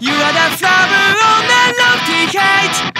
You are the flower on the lofty cage.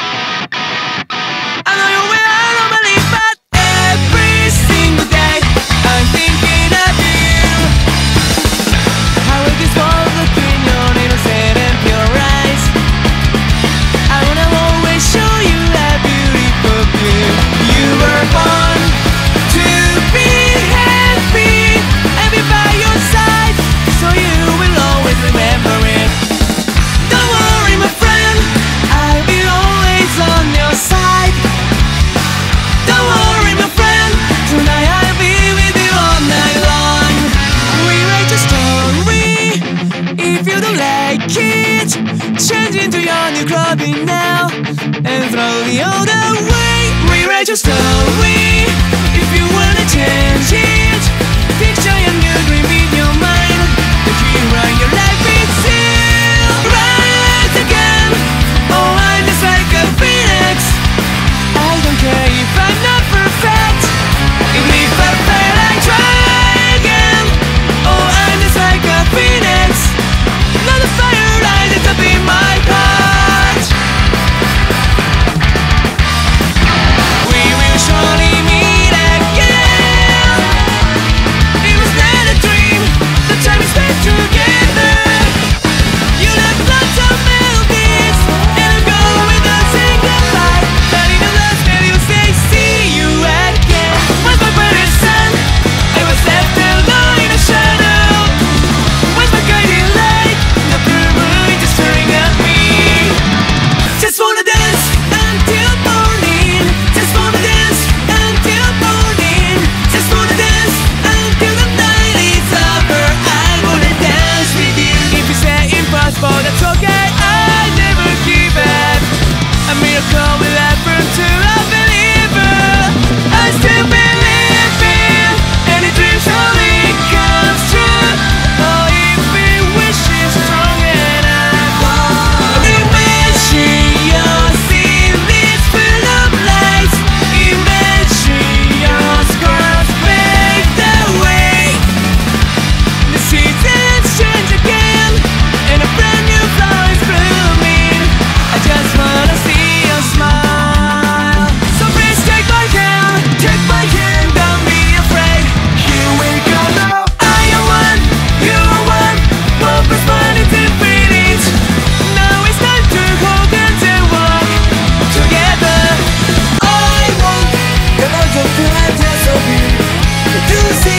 Your clubbing now and throw the old away. Re-register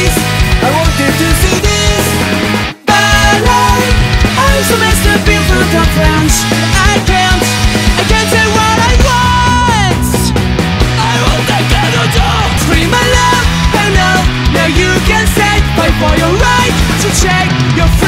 I wanted to see this. But I, am so messed up in front of friends. I can't, I can't say what I want. I won't, do Now you can say Fight for your right to check your